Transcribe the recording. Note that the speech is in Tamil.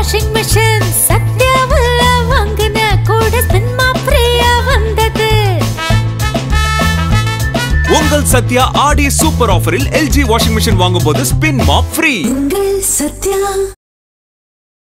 வாஷிங் மிஷின் சத்யாவில் வாங்கின கூட ஸ்பின்மா பிரியா வந்தது. உங்கள் சத்யா ஆடி சூப்பர் ஆஃபரில் எல்ஜி வாஷிங் மிஷின் வாங்கும்போது ஸ்பின் மாப் ஃப்ரீ உங்கள் சத்யா.